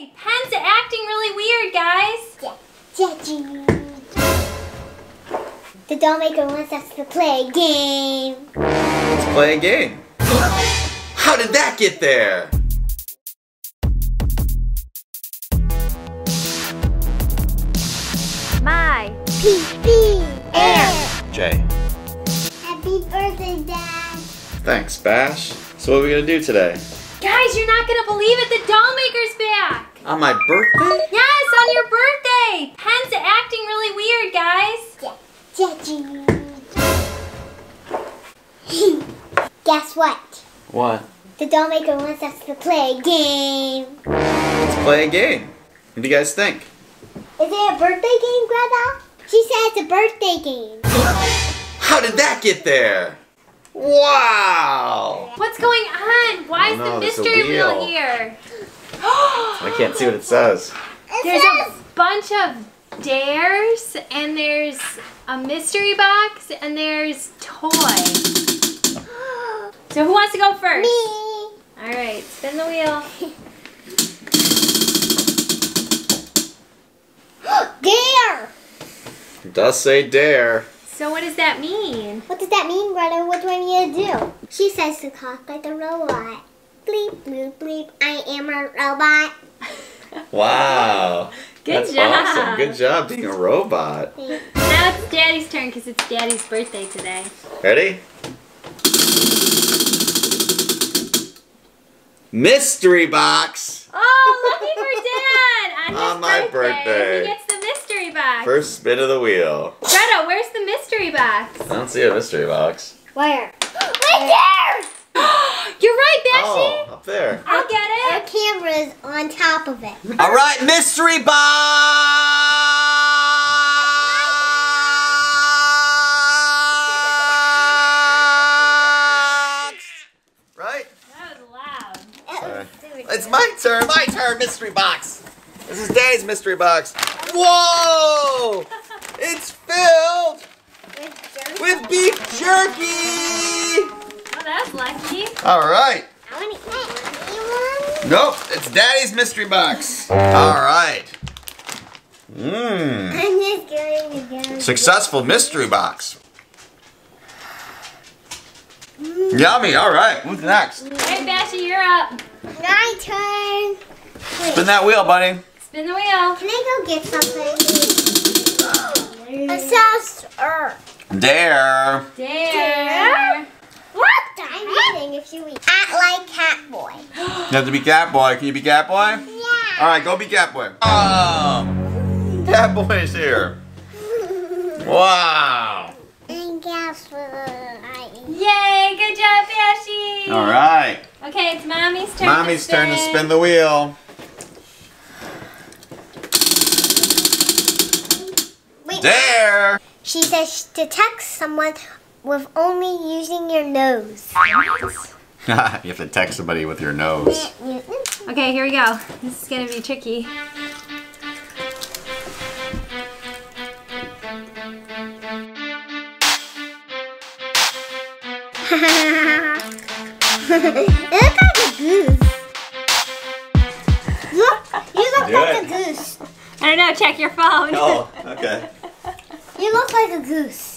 Hey, Pen's acting really weird, guys. Yeah. Judgy. The doll maker wants us to play a game. Let's play a game. How did that get there? My. P P Air. Jay. Happy birthday, Dad. Thanks, Bash. So what are we gonna do today? Guys, you're not gonna believe it. The doll maker's back. On my birthday? Yes, on your birthday. Pen's acting really weird, guys. Yeah. Guess what? What? The doll maker wants us to play a game. Let's play a game. What do you guys think? Is it a birthday game, Greta? She said it's a birthday game. How did that get there? Wow! What's going on? Why is Oh, the no, there's mystery wheel wheel. here? I can't see what it says. It There's a bunch of dares, and there's a mystery box, and there's toy. So who wants to go first? Me. All right, spin the wheel. Dare. It does say dare. So what does that mean? What does that mean, Greta? What do I need to do? She says to talk like a robot. Bleep, bleep, bleep. I am a robot. Wow. Good That's job. awesome. Good job being a robot. Now it's Daddy's turn because it's Daddy's birthday today. Ready? Mystery box. Oh, lucky for Dad! On, his On my birthday. he gets the mystery box. First spin of the wheel. Greta, where's the mystery box? I don't see a mystery box. Where? Right You're right, Bashy. Oh, up there. I'll get it. Our it. camera's on top of it. All right, mystery box. Right? That was loud. Sorry. It's my turn. My turn. Mystery box. This is Daddy's mystery box. Whoa! It's filled with beef jerky. That's lucky. All right. I want to eat one. Nope. It's Daddy's mystery box. All right. Mmm. I'm just going to go. Successful mystery box. Mm. Yummy. All right. Who's next? Hey, Bashy, you're up. My turn. Spin that wheel, buddy. Spin the wheel. Can I go get something? It says Earth. Dare. Dare. What? I'm if you eat. Act like Catboy. You have to be cat boy. Can you be Catboy? Yeah. All right, go be Catboy. Oh, um, Catboy is here. Wow. And guess what I eat? Yay, good job, Bashy. All right. Okay, it's Mommy's turn Mommy's to turn to spin the wheel. Wait. Dare. She says to text someone with only using your nose. you have to text somebody with your nose. Okay, here we go. This is gonna be tricky. it looks like a goose. Look, you look Do like it. a goose. I don't know, check your phone. Oh, okay. You look like a goose.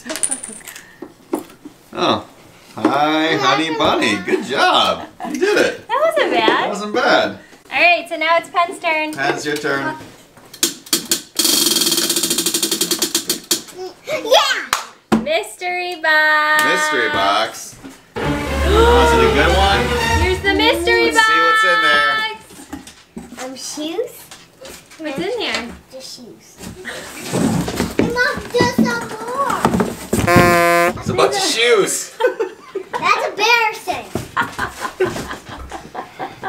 Oh. Hi, honey bunny. Good job. You did it. That wasn't bad. That bad. wasn't bad. Alright, so now it's Pen's turn. That's your turn. Yeah. Mystery box. Mystery box. Oh, is it a good one? Here's the mystery Let's box. see what's in there. Um, shoes? What's in there? Just shoes. Mom, just some more. It's a bunch of shoes. That's embarrassing.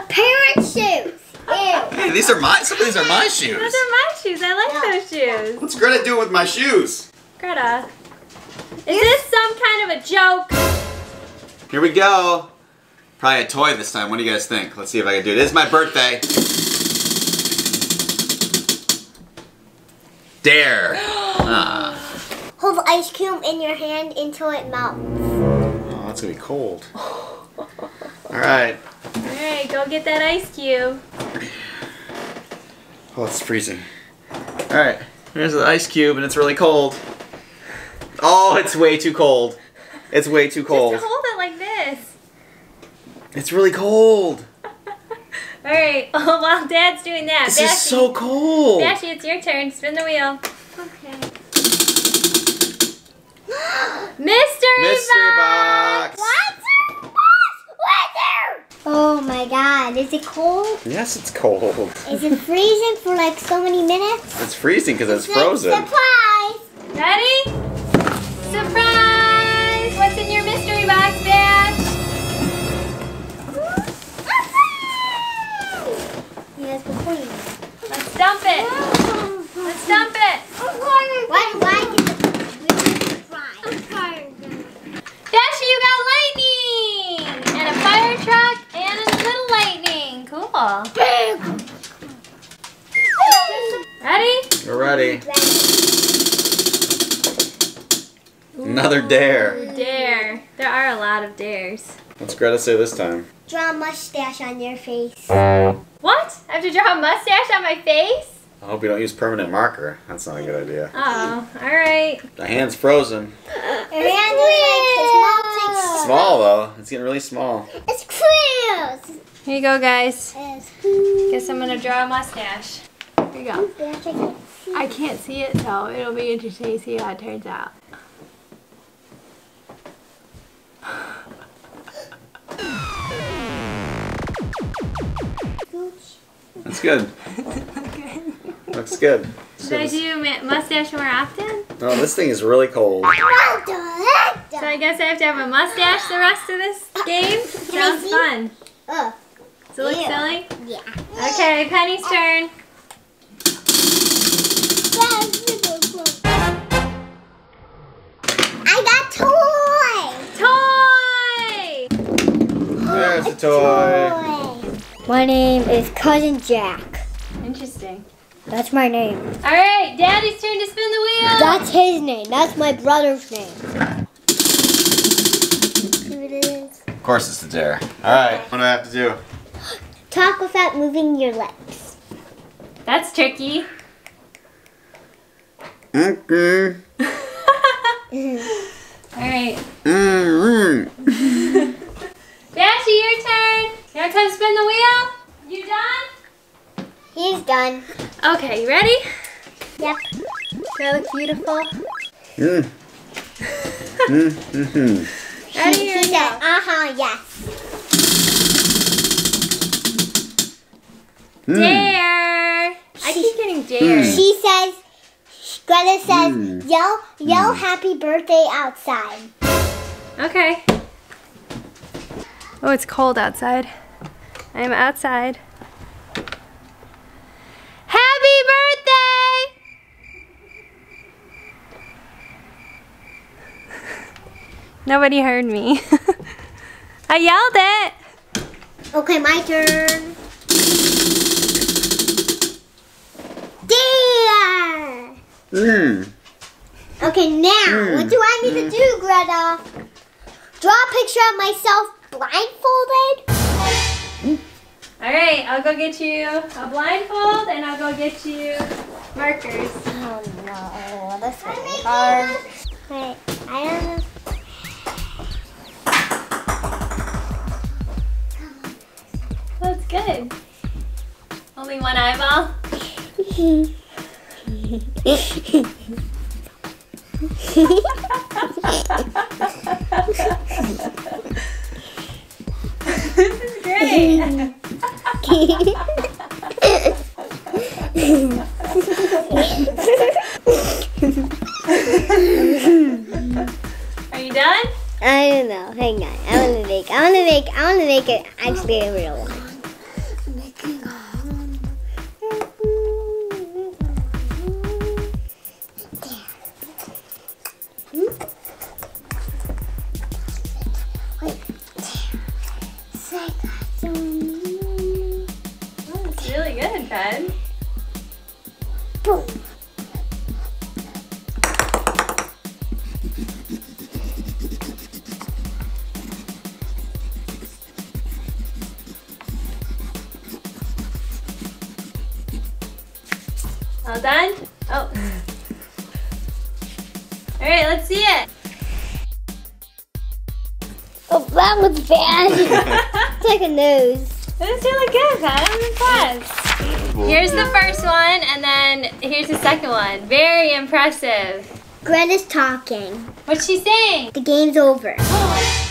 Parent shoes. Ew. Hey, these are my. Some of these are my shoes. Those shoes. are my shoes. I like Yeah. those shoes. What's Greta doing with my shoes? Greta. Is this some kind of a joke? Here we go. Probably a toy this time. What do you guys think? Let's see if I can do it. It's my birthday. Dare. Ah. Hold the ice cube in your hand until it melts. Oh, that's gonna be cold. All right. Alright, go get that ice cube. Oh, it's freezing. All right, here's the ice cube, and it's really cold. Oh, it's way too cold. It's way too cold. Just hold it like this. It's really cold. All right. Oh, while Dad's doing that, This is so cold. Bashy, it's your turn. Spin the wheel. Okay. Mystery, Mystery box. box. Oh my god, is it cold? Yes, it's cold. Is it freezing for like so many minutes? It's freezing because it's Like, frozen. Surprise! Ready? Surprise! What's in your mystery box, Bash? We're ready. Another dare. Dare. There are a lot of dares. What's Greta say this time? Draw a mustache on your face. What? I have to draw a mustache on my face? I hope you don't use permanent marker. That's not a good idea. Oh, alright. The hand's frozen. Your hand is like it's Small though. It's getting really small. It's clear. Here you go, guys. Guess I'm gonna draw a mustache. Here you go. Clear. I can't see it, so it'll be interesting to see how it turns out. That's good. Looks good. Should I do ma- mustache more often? Oh, this thing is really cold. Well done. So I guess I have to have a mustache the rest of this game? Can I Sounds fun. Oh, Does it look silly? yeah. Okay, Penny's turn. Toy. My name is Cousin Jack. Interesting. That's my name. Alright, Daddy's turn to spin the wheel. That's his name. That's my brother's name. Here it is. Of course it's the dare. Alright, what do I have to do? Talk without moving your lips. That's tricky. Mm-mm. Alright. Mm-mm. Bashy, your turn. You want to come spin the wheel? You done? He's done. Okay, you ready? Yep. Do I look beautiful? Mm. Mm-hmm. Ready? She, Here she said, uh-huh, yes. Mm. Dare. I keep getting dares. She says, Greta says, Mm. yell, yell happy birthday outside. Okay. Oh, it's cold outside. I'm outside. Happy birthday! Nobody heard me. I yelled it. Okay, my turn. Dare! Mm. Okay, now, Hmm. what do I need to do, Greta? Draw a picture of myself blindfolded? All right, I'll go get you a blindfold and I'll go get you markers. Oh no, this is hard. Wait, I don't know. That's good. Only one eyeball. Are you done? I don't know. Hang on. I want to make. I want to make. I want to make it actually real All done? Oh. All right, let's see it. Oh, that was bad. it's like a nose. That's really good, man. I'm impressed. Here's the first one, and then here's the second one. Very impressive. Greta's talking. What's she saying? The game's over.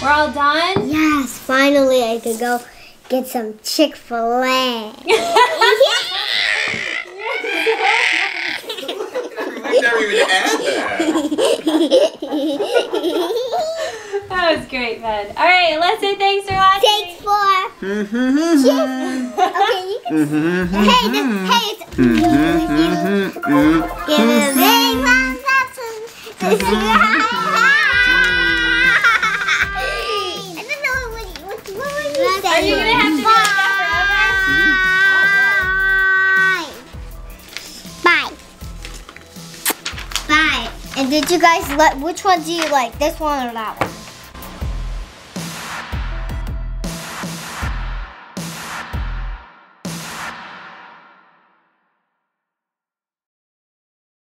We're all done? Yes, finally I could go get some Chick-fil-A. I never even had that. That was great, man. All right, let's say thanks for watching. Thanks for. Mm-hmm. Okay, you can. Hey, this, hey, it's. Give it a big thumbs up. I you guys? Which one do you like? This one or that one?